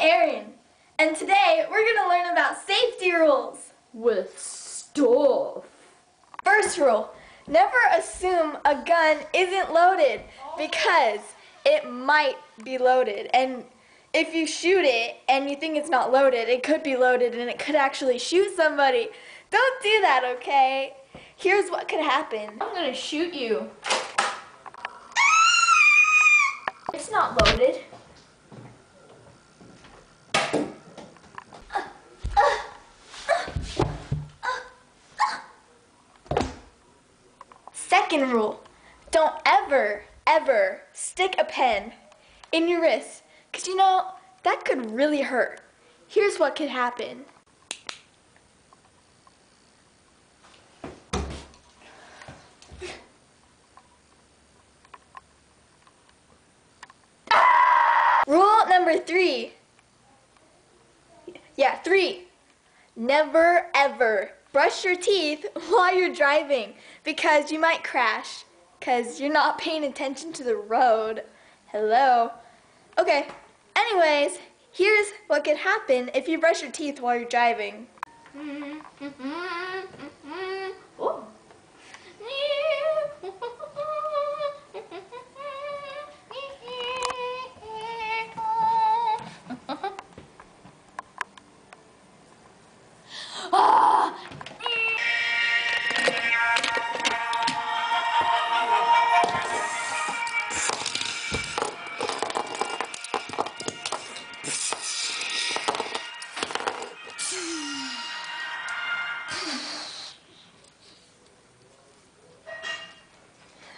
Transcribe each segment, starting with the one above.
Erin, and today we're going to learn about safety rules. With stuff. First rule, never assume a gun isn't loaded because it might be loaded. And if you shoot it and you think it's not loaded, it could be loaded and it could actually shoot somebody. Don't do that, okay? Here's what could happen. I'm gonna shoot you. It's not loaded. Second rule, don't ever, ever stick a pen in your wrist because you know, that could really hurt. Here's what could happen. Rule number three. Yeah, three. Never ever brush your teeth while you're driving because you might crash because you're not paying attention to the road. Hello. Okay, anyways, here's what could happen if you brush your teeth while you're driving. Mm-hmm, mm-hmm, mm-hmm.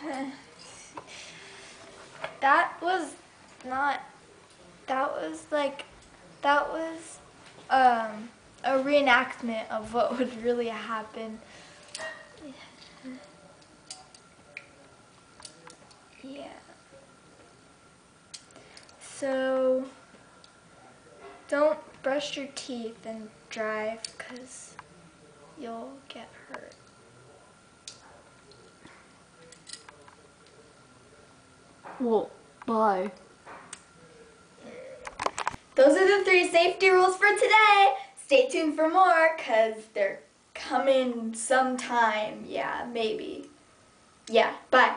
That was not, that was like, that was um, a reenactment of what would really happen. Yeah. So, don't brush your teeth and drive because you'll get hurt. Bye. Those are the three safety rules for today. Stay tuned for more because they're coming sometime. Yeah, maybe. Yeah, bye.